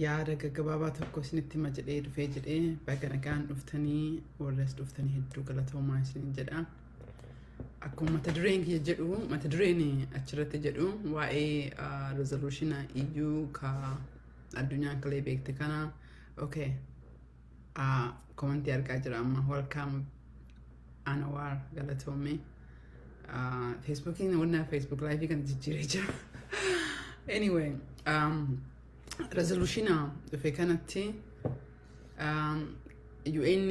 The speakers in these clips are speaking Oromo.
yaada gaggabaabaa tokko isinitti hima jedhee dhufee jedhee baga nagaan dhuftanii warras dhuftanii hedduu galatoomaa isiniin jedha. Akkuma mata dureen kiyya jedhu mata dureen achirratti jedhu waa'ee rezoluushina iyyuu ka addunyaan kalee beekte kana okay komantii argaa jira amma welcome Anwar galatoomee feesbuukiin wannaa feesbuuk laayifii kan jijjiiree jira. anyway um, rezoluushina dhufe kanatti UN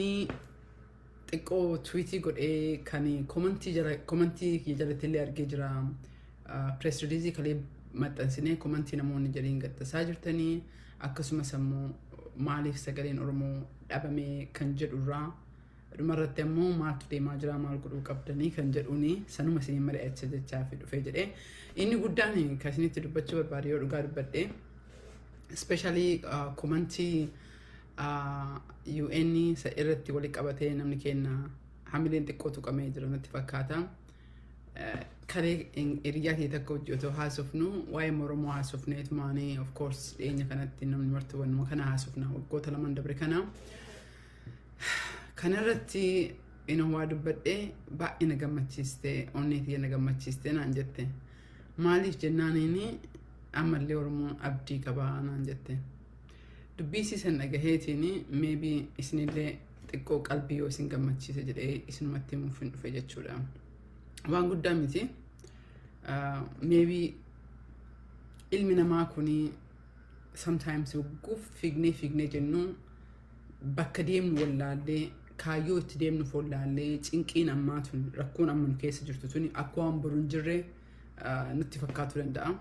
xiqqoo twiitii godhee kan komantii kiyya jalatti illee argee jira press release kalee maxxansinee komantii namoonni jedhiin gaddasaa jirtanii akkasumas ammoo maaliif sagaleen oromoo dhabamee kan jedhurraa dhumarratti ammoo maaltu deemaa jira maal godhuu qabdanii kan jedhuuni sanuma isin mari'acha jechaa fi dhufee jedhee inni guddaan kan isinitti dubbachuu barbaade yoo dhugaa dubbadhe especially komantii UN irratti walitti qabatee namni keenya hamileen xiqqoo tuqamee jira natti fakkaata. Kalee hiriyaa kee takka otoo haasofnu waa'ee Oromoo haasofneetumaanii of course dhiyeenya kanatti namni marti wannuma kana haasofna waggoota lamaan dabre kana. Kanarratti inni waa dubbadhee baay'ee na gammachiiste onnee kiyya na gammachiiste naan jette. Maaliif jennaaniin ammallee Oromoon abdii qabaa naan jette. Dubbii siisan dhagaheetiin meebii isinillee xiqqoo qalbii yoo isin gammachiise jedhee isinumatti himuuf hin dhufe jechuudha. Waan guddaa miti. Meebii ilmi namaa kuni sometimes wagguuf fiignee fiignee jennu bakka deemnu wallaallee kaayyoo itti deemnuuf wallaallee cinqiin ammaa tun rakkoon amma nu keessa jirtu tuni akka waan boru hin jirre nutti fakkaatu danda'a.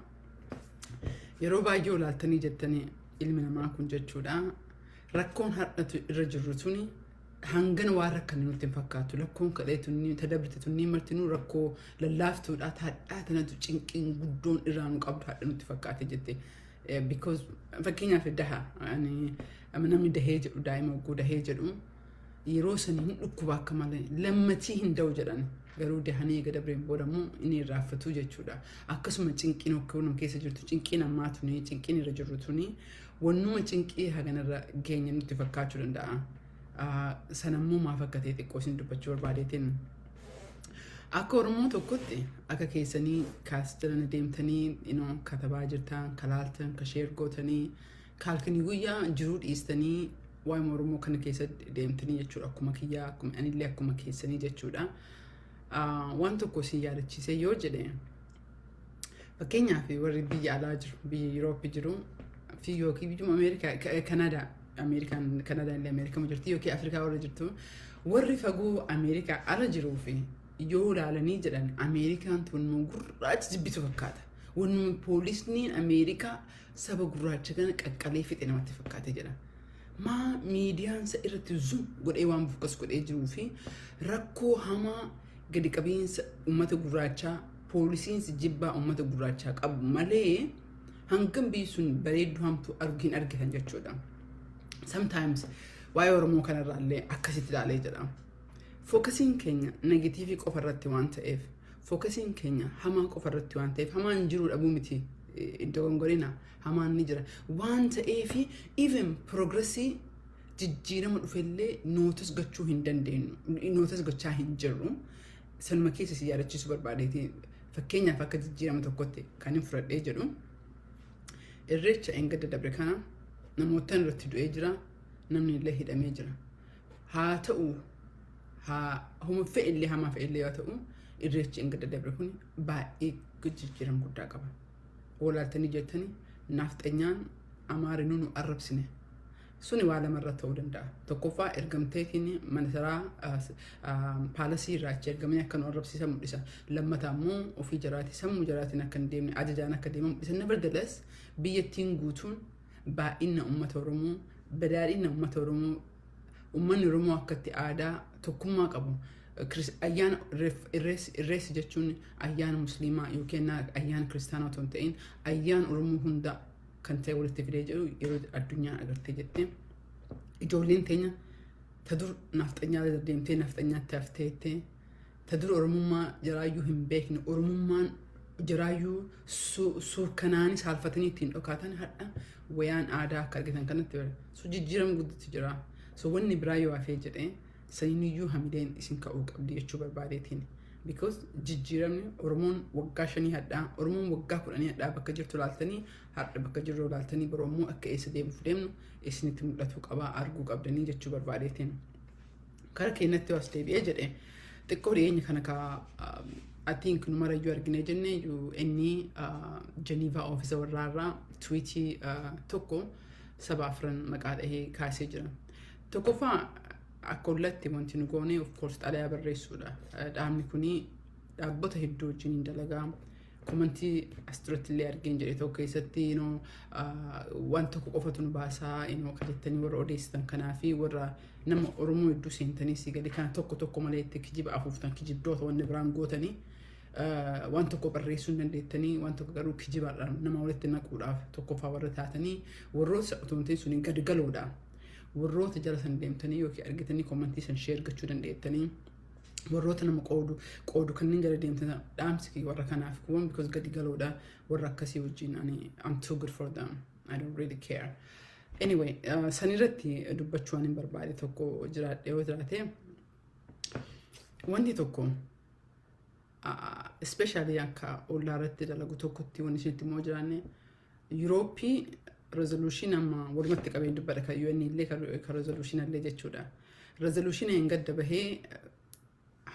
Yeroo baay'ee olaaltanii jettanii ilmi namaa kun jechuudha. Rakkoon har'atu irra jirru tuni hangana waan rakkanne nutti hin fakkaatu. Rakkoon kadhee tunni tadabrite tunni martinuu rakkoo lallaaftuudha. Hadhaa tanatu cinqiin guddoon irraa nu qabdu hadha nutti fakkaate jette. Because fakkeenyaaf daha namni dahee jedhu daa'ima wagguu dahee jedhu yeroo sanii hin dhukkuba akka malee lammatii hin da'u jedhan. Garuu dahanii eega dabreen booda immoo inni irraanfatu jechuudha. Akkasuma cinqiin nama keessa jirtu cinqiin ammaa tuni cinqiin irra jirru tuni wannuma cinqii haganarra geenya nutti fakkaachuu danda'a. Sanammoo maaf akka ta'e xiqqoo isin dubbachuu barbaadeetiin. Akka Oromoo tokkotti akka keessanii kaas jiran deemtanii katabaa jirtan, kalaaltan, kasheer gootanii, kaalkanii guyyaa jiruu dhiistanii waa'ee Oromoo kana keessa deemtanii jechuudha. Akkuma kiyyaa, akkuma anillee akkuma keessanii jechuudha. Waan tokko si yaadachiise yoo jedhe fakkeenyaaf warri biyya alaa jiru biyya Yuroopi jiru. Fi yookiin biyyuma Ameerikaa Kanadaa Ameerikaan Kanadaa illee Ameerikaa jirti yookiin Afrikaa warra jirtu. Warri fagoo Ameerikaa ala jiruu fi. Yoo ilaalanii jedhan Ameerikaan tun gurraacha jibbitu fakkaata. Wannuma poolisni Ameerikaa saba gurraacha kana qaqqalee fixe namatti fakkaate jedha. Maa miidiyaansa irratti zum godhee waan buqqas godhee jiruu fi. Rakkoo hamaa gadi qabiinsa uummata gurraachaa poolisiinsi jibbaa uummata gurraachaa qabu malee hangam biyyi sun bareedduu hamtuu argin argitan jechuudha. Sometimes waa'ee Oromoo kanarraallee akkasitti ilaalee jedha. Fookasiin keenya negatiivii qofa irratti waan ta'eef fookasiin keenya hamaa qofa irratti waan ta'eef hamaan jiru dhabuu miti iddoo gongorina hamaan ni jira waan ta'eef even progressii jijjiirama dhufellee nootas gochuu hin dandeenyu nootas gochaa hin jirru. Sanuma keessa si yaadachiisu barbaadeeti fakkeenyaaf akka jijjiirama tokkotti kan hin fudhadhee jedhu irreecha engadda dabre kana namootaan irratti du'ee jira namni illee hidhamee jira haa ta'u haa homa fe'illee hamaa fe'illee yoo ta'u irreechi engadda dabre kun baay'ee jijjiirama guddaa qaba walaaltanii jettanii naafxanyaan amaarinuu nu arrabsine suni waa lamarra ta'uu danda'a. Tokkoffaa ergamteetiin manasaraa paalasii irraa achi ergamanii akka nu arrabsiisan mul'isa. Lammataa immoo ofii jaraati sammuu jaraatiin akka hin deemne ajajaan akka deeman mul'isa. Nevertheless biyyattiin guutuun baay'ina uummata Oromoo badhaadhina uummata Oromoo uummanni Oromoo akkatti aadaa tokkummaa qabu. Ayyaana irreessi jechuun ayyaana musliimaa yookiin ayyaana kiristaanaa otoo hin ta'in ayyaana Oromoo hundaa kan ta'e walitti fidee jedhu yeroo addunyaan agartee jettee ijoolleen teenya ta dur naafxanyaa deemtee naafxanyaatti hafteettee ta dur oromummaa jaraayyuu hin beekne oromummaan jiraayyuu suukkanaanis saalfatanii ittiin dhokaatan hadha wayaan aadaa akka argitan kanatti bara so jijjiirama guddaatu jira so wanni biraa yoo hafee jedhee saniiniyyuu hamileen isin ka'uu qabdi jechuu barbaadeetiin because jijjiiramni oromoon waggaa shanii hadhaa oromoon waggaa kudhanii hadhaa bakka jirtu laaltanii har'a bakka jirru laaltanii baroommoo akka eessa deemuuf deemnu isinitti mul'atu qabaa arguu qabdanii jechuu barbaadeetiin kara keenyatti as deebi'ee jedhe xiqqoo dhiyeenya kana ka I think numara iyyuu argine jenne inni Geneva oofisa warraarraa twiitii tokko saba afran maqaa dhahee kaasee jira. Tokkoffaa akka ollatti wanti nu goone of course xalayaa barreessuudha. Dhaabni kuni dhaabbota hedduu wajjin dalagaa. Komantii as duratti illee argeen jedhe tokko keessatti waan tokko qofatu nu baasaa kan jettanii warra odeessitan kanaa fi warra nama Oromoo hedduu seentanii si gadi kana tokko tokko malee itti kijiba afuuftan kijibdoota wanni biraan gootanii waan tokko barreessuu hin dandeettanii waan tokko garuu kijibaadhaan nama walitti naquudhaaf tokkoffaa warra taatanii warroota utumteen suniin gadi galoodha. Warroota jala san deemtanii yookiin argitanii komantii san shee argachuu dandeettanii warroota nama qoodu qoodu kanneen jala deemtan dhaamsi warra kanaaf kuwan because gadi galoodha warra akkasii wajjin ani I'm too good for them I don't really care. Anyway, uh, sanirratti dubbachuu hin barbaade tokko jiraadhe yoo jiraate wanti tokko especially akka ollaa irratti dalagu tokkotti wanti isinitti immoo jiraanne Yurooppii resolution amma walumatti qabeen dubbadha kan UN illee kan resolution illee jechuudha. Resolution hin gadda bahee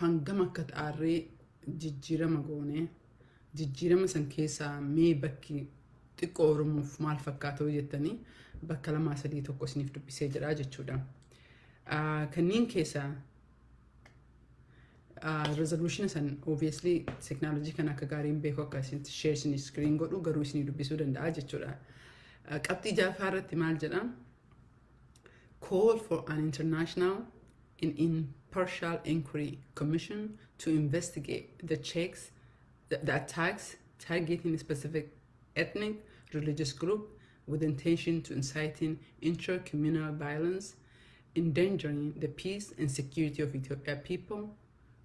hangam akka xaarree jijjiirama goone jijjiirama san keessaa mee bakki xiqqoo oromoof maal fakkaatoo jettanii bakka lamaa sadii tokko isiniif dubbisee jira jechuudha. Kanneen keessaa resolution san obviously teknoolojii kan akka gaariin beeku akka isin share isin screen godhu garuu isinii dubbisuu danda'a jechuudha. Qabxii jaafaa irratti maal jedha? Call for an international and impartial inquiry commission to investigate the checks, the, the attacks targeting a specific ethnic, religious group with intention to inciting intra-communal violence, endangering the peace and security of Ethiopia people,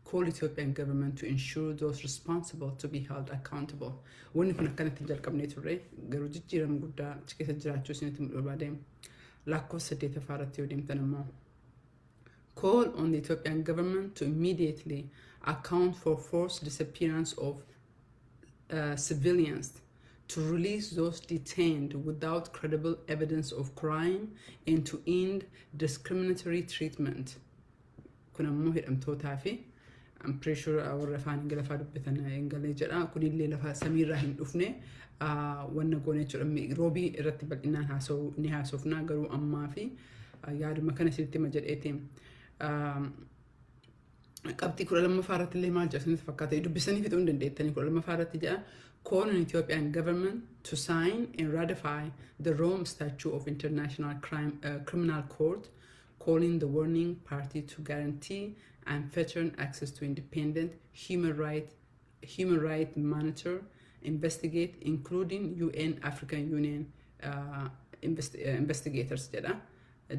call Ethiopian government to ensure those responsible to be held accountable. Wanni kun akkanatti jalqabnee turre garuu jijjiirama guddaa achi keessa jiraachuu isinitti barbaade lakkoofsa saddeetaffaa irratti yoo deemtan immoo call on the Ethiopian government to immediately account for forced disappearance of uh, civilians to release those detained without credible evidence of crime and to end discriminatory treatment. Kun ammoo hidhamtootaa fi Sure warra afaan ingilifaa dubbatan ingalee jedha. Kunillee lafa samiirraa hin dhufne wanna goone jechuudha. Roobii irratti bal'inaan haasa'u ni haasofna garuu ammaa fi yaaduma kana isinitti hima jedheeti. Qabxii kudha lammaffaa irratti illee maal jedha isinitti fakkaata. Dubbisanii fixuu hin dandeettanii kudha lammaffaa irratti jedha. Call on Ethiopian government to sign and ratify the Rome Statute of International Crime, uh, Criminal Court, calling the warning party to guarantee unfettered access to independent human right human right monitor investigate including UN African Union uh, invest, uh, investigators jedha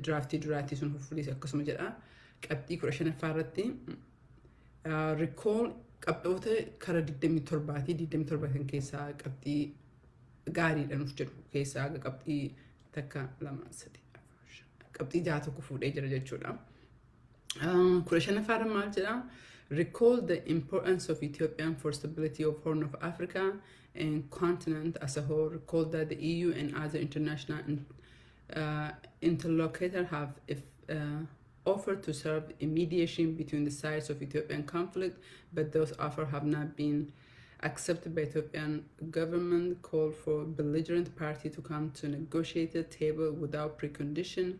draftii duraatii sun hoffuliis akkasuma jedha qabxii kudha shanaffaa irratti recall qabxoota kara 27 27 kan keessaa qabxii gaariidha nuuf jedhu keessaa qabxii takka lama sadii qabxii jaha tokko fuudhee jira jechuudha. kudha shanaffaa maal jedha recall the importance of Ethiopian for stability of Horn of Africa and continent as a whole. Recall that the EU and other international uh, interlocutors have if, uh, offered to serve in mediation between the sides of Ethiopian conflict, but those offers have not been accepted by Ethiopian government. Call for belligerent party to come to negotiated table without precondition.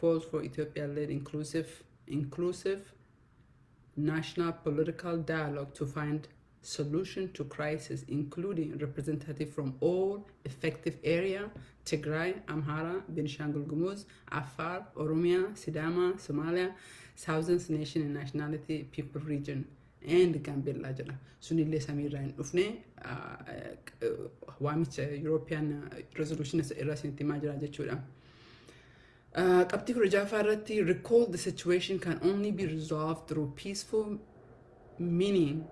Call for Ethiopia-led inclusive inclusive national political dialogue to find solution to crisis, including representative from all effective area, Tigray, Amhara, Benishangul Gumuz, Afar, Oromia, Sidama, Somalia, Southern Nation and Nationality People Region, and. Sunillee samiirraa hin dhufne uh, uh, waamicha European uh, resolution irra isinitti himaa jira jechuudha. Uh, qabxii kudha jaffaa irratti recall the situation can only be resolved through peaceful meaning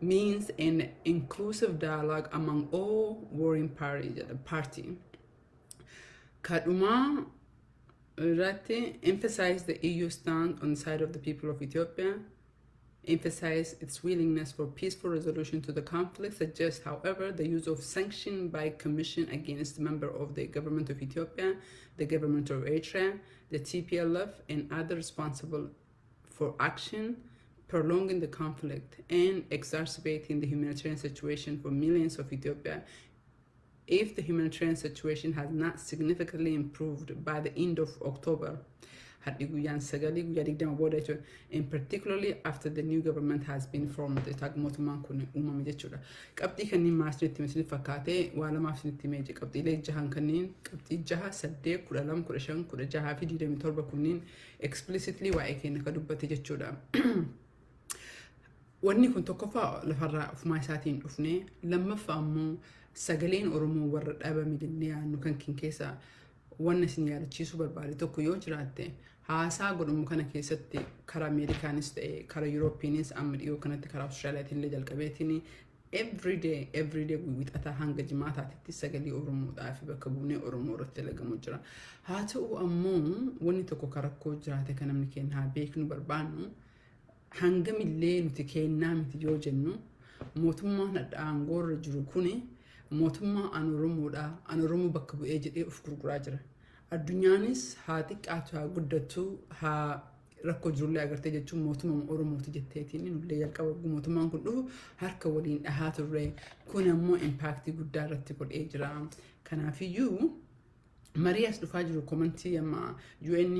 means and inclusive dialogue among all warring parties party. Kadhumaa irratti uh, emphasize the EU stand on the side of the people of Ethiopia emphasize its willingness for peaceful resolution to the conflict, suggest, however, the use of sanction by commission against member of the government of Ethiopia, the government of Eritrea, the TPLF, and others responsible for action prolonging the conflict and exacerbating the humanitarian situation for millions of Ethiopia if the humanitarian situation has not significantly improved by the end of October. Hadhi guyyaan sagalii guyyaa digdama booda jechuudha in particularly after the new government has been formed taag mootummaan kun uumame jechuudha qabxii kanneen maal isinitti misli fakkaatee waa lamaaf himee jira qabxiilee jahan kanneen qabxii jaha saddeet kudha lama kudha shan kudha jahaa fi digdamii torba kunniin explicitly waa'ee keenya ka dubbate jechuudha. Wanni kun tokkoffaa lafarraa ofumaa isaatiin dhufne lammaffaa ammoo sagaleen Oromoo warra dhabame jennee yaadnu kan kin keessaa wanna isin yaadachiisuu barbaade tokko yoo jiraatte haasaa godhamu kana keessatti karaa Ameerikaanis ta'e karaa Yurooppiyaanis amma dhiyoo kanatti karaa Awustiraaliyaatiin illee jalqabeetiin everyday everyday wixataa hanga jimaataatitti sagalee Oromoodhaa fi bakka buunee Oromoo irratti dalagamu jira. Haa ta'u ammoo wanni tokko karakkoo jiraate kan namni keenya haa beeknu barbaannu hangamillee nuti kennaa miti yoo jennu mootummaan aangoorra jiru kuni mootummaa an Oromoodha an Oromoo bakka bu'ee jedhee of gurguraa jira. Addunyaanis haa xiqqaatu haa guddattu haa rakkoo jirullee agartee jechuun mootummaa Oromooti jetteetiin nullee jalqaba mootummaan kun dhufu harka waliin dhahaa turre kun ammoo impaaktii guddaa irratti godhee jira. Kanaafiyyuu marii as dhufaa jiru komantii amma UN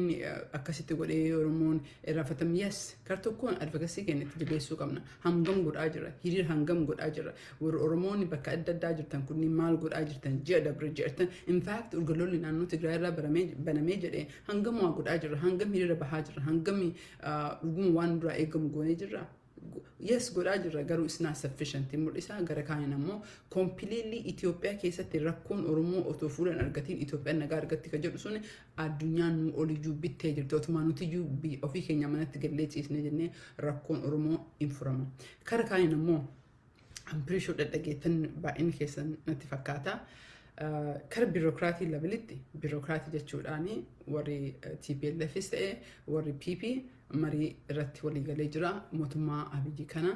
akkasitti godhee Oromoon irraafatamu yes kar tokkoon advokasii keenya itti jabeessuu qabna hangam godhaa jira hiriir hangam godhaa jira warri Oromoonni bakka adda addaa jirtan kunniin maal godhaa jirtan ji'a dabre ji'atan infaakt urgaloolli naannoo Tigraay irraa banamee jedhee hangam waa godhaa jira hangam hiriira bahaa jira hangam dhuguma waan duraa eegamu goonee jira yes godhaa jirra garuu isnaa sufficient. Mul'isa gara kaaniin ammoo kompiliilli Itoophiyaa keessatti rakkoon Oromoo otoo fuudhan argatiin Itoophiyaan nagaa argatti kan jedhu sun addunyaan nu oliyyuu bittee jirti otumaa nutiyyuu ofii keenya manatti gallee ciisne jennee rakkoon Oromoo hin furama. Kara kaaniin ammoo ampirishu dhadhageettan baay'inni keessan natti fakkaata. Kara biirokraatii labilitti biirokraatii jechuudhaan warri TPLFis ta'e warri PP marii irratti waliigalee jira. Mootummaa abiyyi kana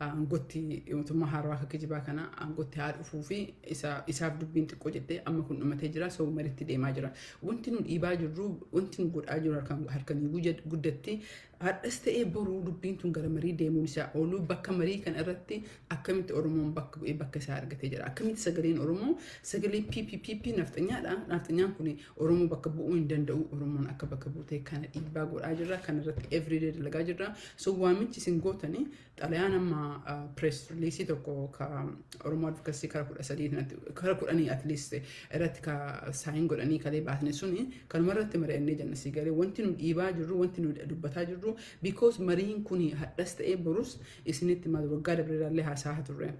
aangotti mootummaa haarawaa akka kijibaa kana aangotti haa dhufuu fi isaaf dubbiin xiqqoo jettee amma kun dhumatee jira soo mariitti deemaa jira. Wanti nu dhiibaa jirru wanti nu godhaa jiru harkanii guddatti hadhas ta'ee boruu dubbiin tun gara marii deemuun isaa oolu bakka marii kan irratti akkamitti oromoon bakka isaa argatee jira? Akkamitti sagaleen oromoo sagalee PPPP nafxanyaadha nafxanyaan kun oromoo bakka bu'uu hin danda'u. Oromoon akka bakka buutee kana dhiibbaa godhaa jirra kan irratti everyday dalagaa jirra so waamichi isin gootanii xalayaan amma press release tokko ka oromoo advokasii kara kudha sadii kara kudhanii at least irratti ka saayin godhanii kalee baasne suni kanuma irratti mari'annee janna si galee wanti nu dhiibaa jirru wanti nu dubbataa jirru because mariin kun hadhas ta'ee borus isinitti maal waggaa haasaa turre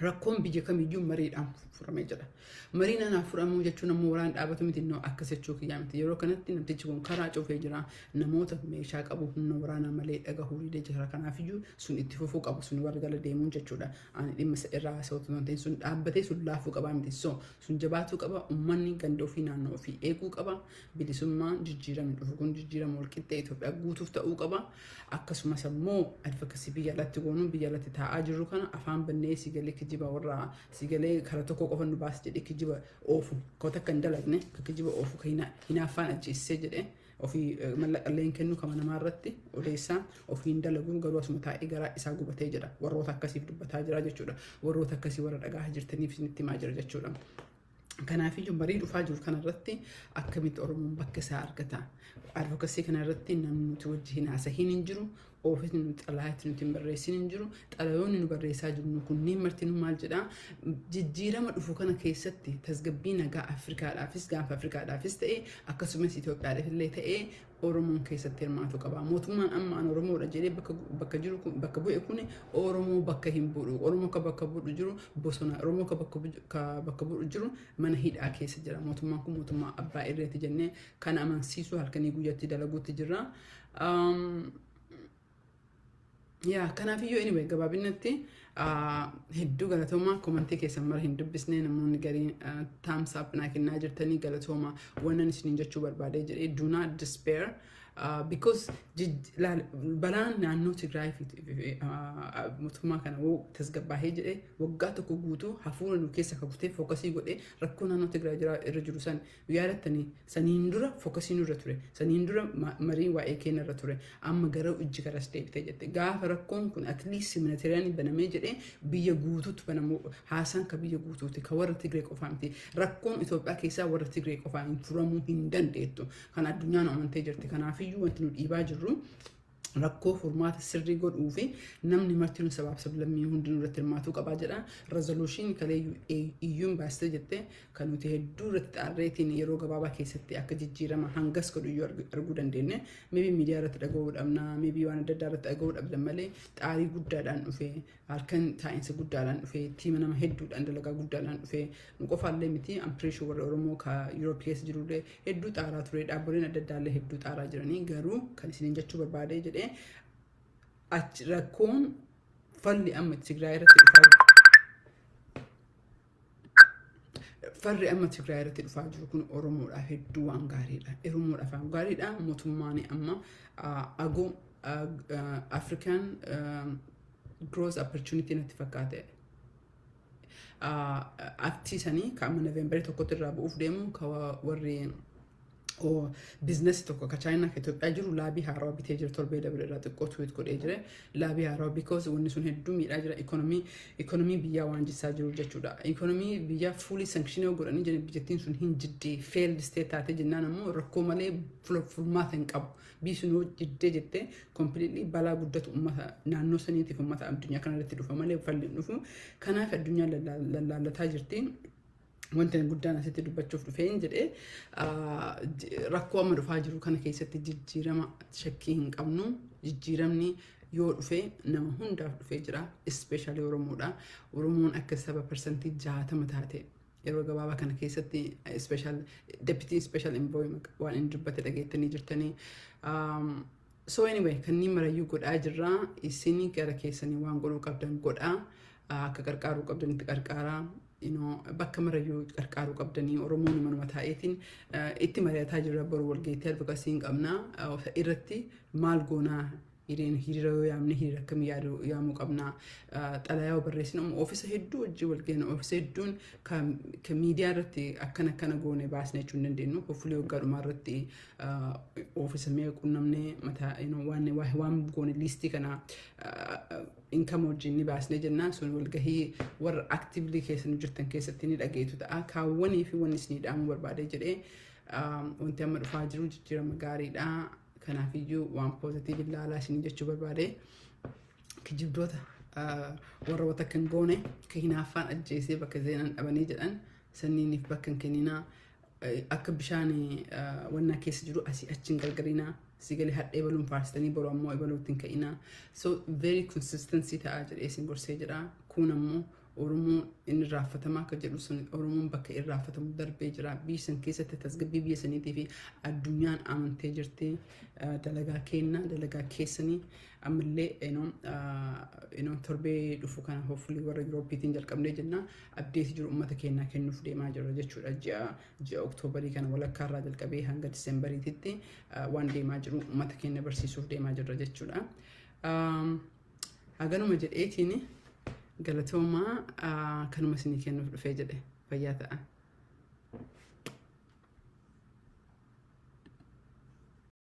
rakkoon biyya kamiyyuu mariidhaan furamee jira. Mariin anaaf furamuu jechuun ammoo waraan dhaabatu miti innoo akkas jechuu kiyyaa miti. Yeroo kanatti namtichi kun karaa cufee jira namoota meeshaa qabu humna waraanaa malee dhaga huriidee jira. Kanaafiyyuu sun itti fufuu qabu sun warra gala deemuun jechuudha. Ani dhimma irraa haasawatu waan ta'eef sun dhaabbatee sun laafuu qabaa miti. So sun jabaatuu qaba uummanni ganda ofii naannoo ofii eeguu qaba. Bilisummaan jijjiiramni dhufu kun jijjiirama walqixxee Itoophiyaa guutuuf ta'uu qaba. Akkasumas ammoo advokasii biyya alatti goonuun biyya alatti taa'aa jirru kana afaan bannee sigalee kijiba warra sigalee kara tokko qofa nu baas jedhee kijiba oofu koo takka hin dalagne ka kijiba oofu ka hinaaffaan ajjeessee jedhee ofii mallaqalleen kennu kama namaa irratti odeessaa ofii hin dalaguun garuu asuma taa'ee garaa isaa gubatee jedha warroota akkasiif dubbataa jira jechuudha warroota akkasii warra dhagaa jirtaniif isinitti himaa jira jechuudha. Kanaafiyyuu marii dhufaa jiru kanarratti akkamitti Oromoon bakka isaa argata. Advokasii kanarratti namni nuti wajjin haasahiin hin jiru. Oofisni nuti xalayaatti nuti hin barreessin hin jiru. Xalayoonni nu barreessaa jirru kunniin martinuu maal jedhaa jijjiirama dhufu kana keessatti tasgabbii nagaa Afrikaadhaafis gaanfa Afrikaadhaafis ta'ee akkasumas Itoophiyaadhaaf illee ta'ee Oromoon keessatti hirmaatu qaba. Mootummaan amma an Oromoodha jedhee bakka jiru bakka bu'e kun Oromoo bakka hin bu'u. Oromoo akka bakka bu'u jiru bosona. Oromoo akka bakka bu'u jiru mana hidhaa keessa jira. Mootummaan kun mootummaa abbaa irreeti jennee kan amansiisu halkanii guyyatti dalaguutti jirra. Yaa kanaafiyyuu anyway gabaabinatti hedduu galatoomaa komantii keessan mara hin dubbisne namoonni garii taamsaap naa kennaa jirtanii galatoomaa wannan isiniin jechuu barbaadee jedhee despair. Uh, because balaan naannoo Tigraay fi mootummaa kana tasgabbaahee jedhee waggaa tokko guutuu hafuura nu keessa kabutee fookasii godhee rakkoo naannoo Tigraay irra jiru san. Yaadattanii saniin dura fookasii nurra ture saniin dura marii waa'ee keenya irra ture amma gara ijji garas deebitee jette. Gaafa rakkoon kun atliist ministeeriyaan banamee jedhee biyya guutuutti banamu haasaan ka biyya guutuuti ka warra Tigree qofaa miti rakkoon Itoophiyaa keessaa warra Tigree qofaa hin furamuu hin dandeettu kan addunyaan amantee jirti kanaaf iyyuu wanti nu dhiibaa jirru rakkoo furmaata sirrii godhuu fi namni marti nu sabaaf sablammii hundi irratti hirmaatuu qabaa jedha. Rezoluushiin kalee iyyuun baastee jettee kan nuti hedduu irratti xaarreetiin yeroo gabaabaa keessatti akka jijjiirama hangas godhu iyyuu arguu dandeenye. Meebii miidiyaa irratti dhaga'uu dhabna, meebii waan adda addaa irratti dhaga'uu dhabdan malee xaarii guddaadhaan dhufee halkan taa'insa guddaadhaan dhufee tiima nama hedduudhaan dalagaa guddaadhaan dhufee nu qofaallee miti ampireeshii warra Oromoo Yuuroop keessa jirullee hedduu xaaraa ture dhaabbileen adda addaallee hedduu xaaraa jiranii garuu kan isiniin jechuu barbaadee jedhee jedhee rakkoon falli amma Tigraay irratti dhufaa Farri amma Tigraay irratti dhufaa jiru kun Oromoodhaaf hedduu waan gaariidha. Oromoodhaaf waan gaariidha. Mootummaan amma agoo African Growth Opportunity natti fakkaate. Aktii sanii kan amma Noveembarii tokkotti irraa bu'uuf deemu warri biizinasii tokko ka chaayinaa ka Itoophiyaa jiru laabii haarawaa bitee jiru torbee dabalee irraa xiqqoo tuwit godhee jire. Laabii haarawaa because wanni sun hedduu miidhaa jira. Ikonomii ikonomii biyyaa waan jissaa jiru jechuudha. Ikonomii biyyaa fuulii sankshinii godhanii jiran biyyattiin sun hin jiddee. Failed state taatee jennaan ammoo rakkoo malee furmaata hin qabu. Biyyi sun yoo jiddee jettee kompiliitlii balaa guddatu uummata naannoo saniitiif uummata addunyaa kanarratti dhufa malee falli hin dhufu. Kanaaf addunyaan lallallataa jirti. Wanti guddaan asitti dubbachuuf dhufeen jedhee rakkoo amma dhufaa jiru kana keessatti jijjiirama shakkii hin qabnu. Jijjiiramni yoo dhufe nama hundaaf dhufee jira ispeeshaalii oromoodha. Oromoon akka saba parsantii jaatama taate yeroo gabaabaa kana keessatti ispeeshaal deputii ispeeshaal envoy waan inni dubbate dhageettanii jirtanii. So anyway kanneen marayyuu godhaa jirraa isinii gara keessanii waan godhuu qabdan godhaa. Akka qarqaaruu qabdanitti qarqaaraa bakka marayyuu qarqaaruu qabdanii oromoon manuma taa'eetiin itti mari'ataa jirra boru walgeettii advokasii hin qabnaa. Irratti maal goonaa hiriin hiriira yoo yaamne hiriira akkamii yaamuu qabnaa xalayaa barreessinu oofisa hedduu wajjin walgeena oofisa hedduun kan miidiyaa irratti akkana akkana goone baasne jechuu hin dandeenyu hofulee waggaa dhumaa irratti oofisa mee qunnamnee mataa waan goone liistii kana inkama wajjin ni baasne jennaan sun walgahii warra aktiivlii keessa nu jirtan keessatti ni dhageetu ta'a kaawwanii fi wanni isinii dhaamuu barbaadee jedhee wanti amma dhufaa jiru jijjiirama gaariidha. Kanaafiyyuu waan poozitiiv ilaalaa isinii jechuu barbaade kijibdoota warra wata kan goone ka hinaaffaan ajjeesee bakka seenan dhabanii jedhan sanniiniif bakka hin kenninaa akka bishaan wannaa keessa jiru asii achiin gargarinaa si galee hadhee baluun faarsitanii boru ammoo ibaluutti hin ka'inaa so very consistency ta'aa jedhee isin gorsee jedha kun ammoo Oromoon inni raafatamaa akka jedhu sun Oromoon bakka inni raafatamu darbee jira. Biyya san keessatti tasgabbii biyya saniitii fi addunyaan amantee jirti. Dalagaa kenna, dalagaa keessanii ammallee torbee dhufu kana hoffulii warra Yuroopiitiin jalqabnee jenna. Abdeetii jiru uummata keenyaa kennuuf deemaa jirra jechuudha. Ji'a Oktoobarii kana walakkaarraa jalqabee hanga Diseembariititti waan deemaa jiru uummata keenya barsiisuuf deemaa jirra jechuudha. Haganuma jedheetiin galatoomaa kanuma isinii kennuuf dhufee jedhe fayyaa ta'a.